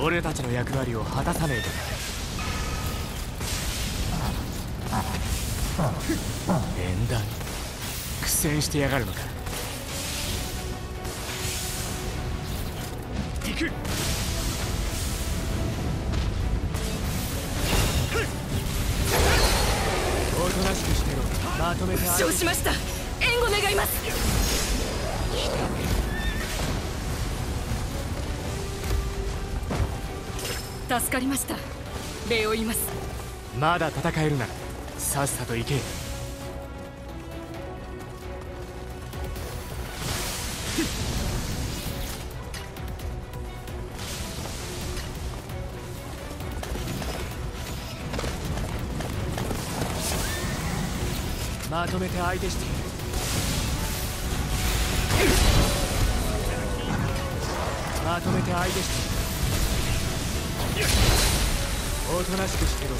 俺たちの役割を果たさねえとな縁談。苦戦してやがるのか。行く。おとなしくしてろ。まとめて負傷しました。援護願います助かりました。礼を言います。まだ戦えるならさっさと行け。まとめて相手している。まとめて相手している。おとなしくしてろ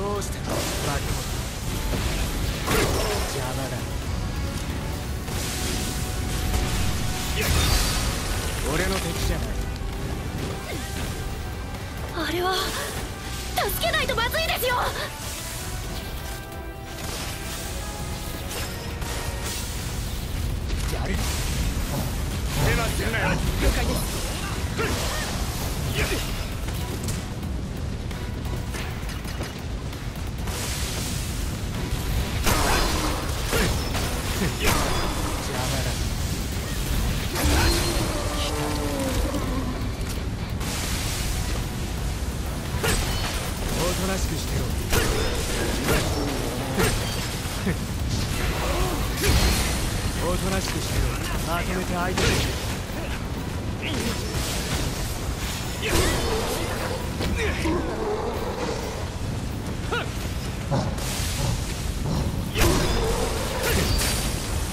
どうして化け物邪魔だ。俺の敵じゃない。あれは助けないとまずいですよ。やる手はするなよ了解ですめて相手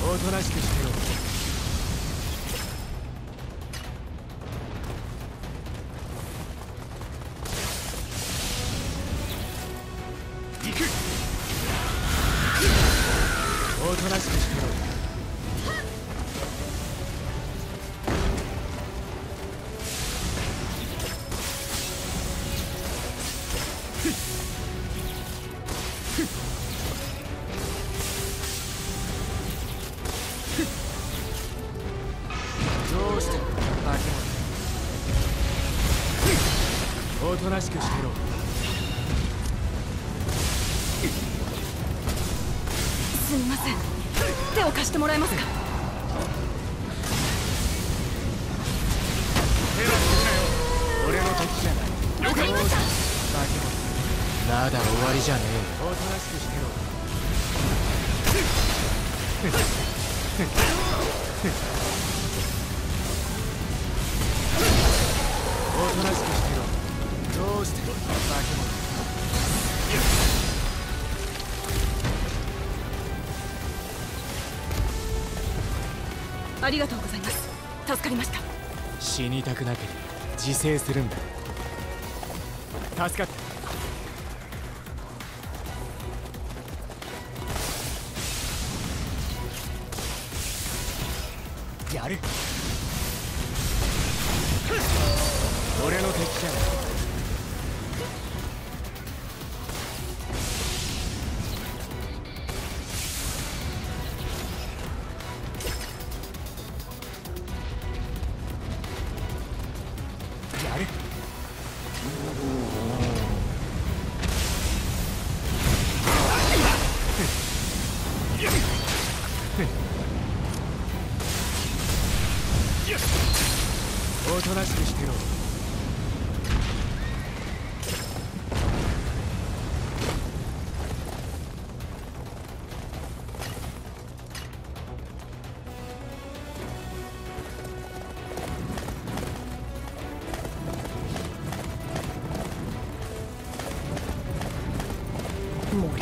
おとなしくしてよ。すみません。手を貸してもらえますか？手はするなよ。俺の敵じゃないわかりましたまだ終わりじゃねえおとなしくしてろありがとうございます。助かりました。死にたくなければ自制するんだ。助かった。やる。俺の敵じゃない。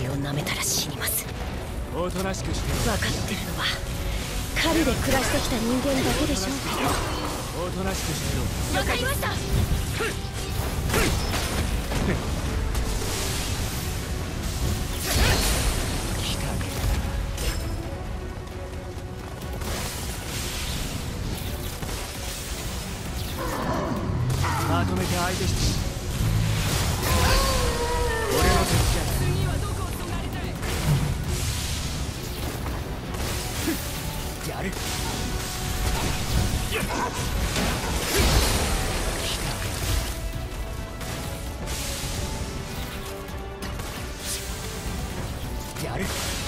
森を舐めたら死にます。おとなしくして。ろ分かってるのは狩りで暮らしてきた人間だけでしょうおとなしくしてろけどわかりました。まとめて相手してやる。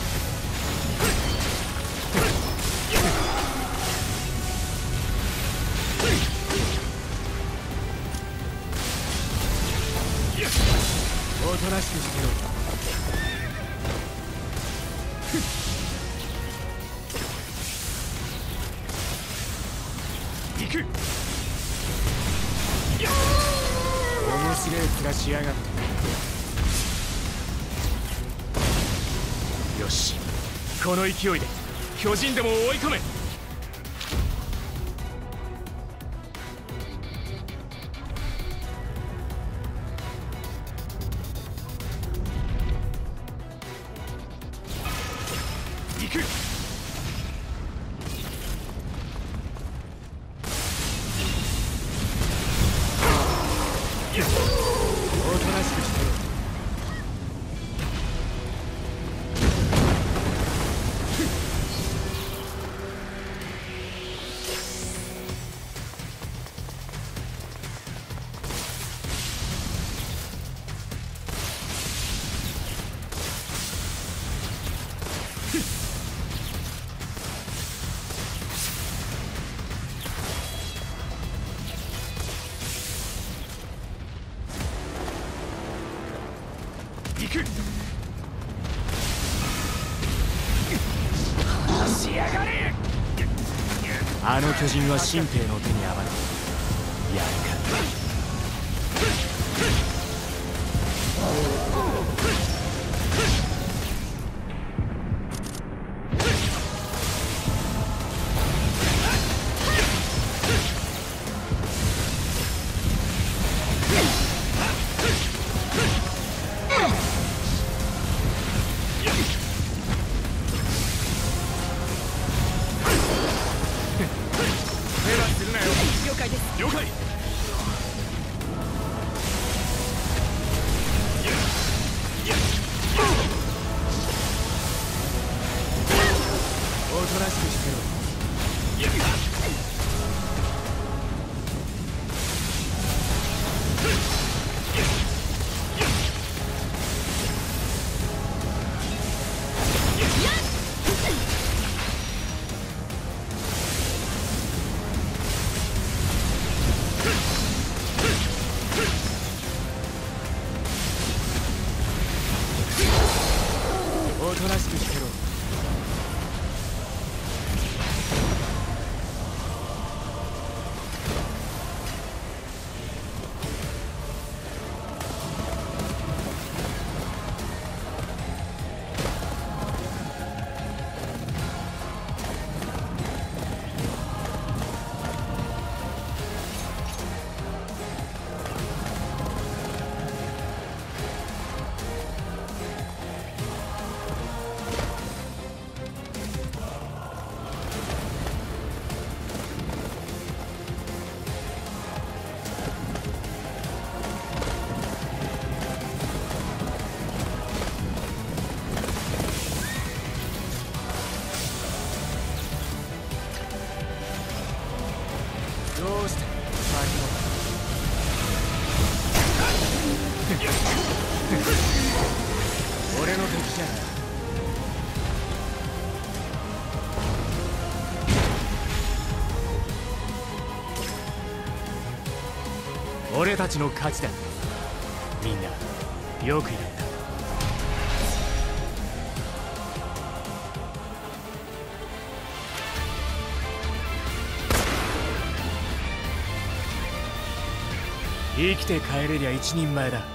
く。面白い面しやがって。よし。この勢いで巨人でも追い込め。となしくしてろ行あの巨人は新兵の手に余る。やるか。俺たちの勝ちだ。みんなよくやった。生きて帰れりゃ一人前だ。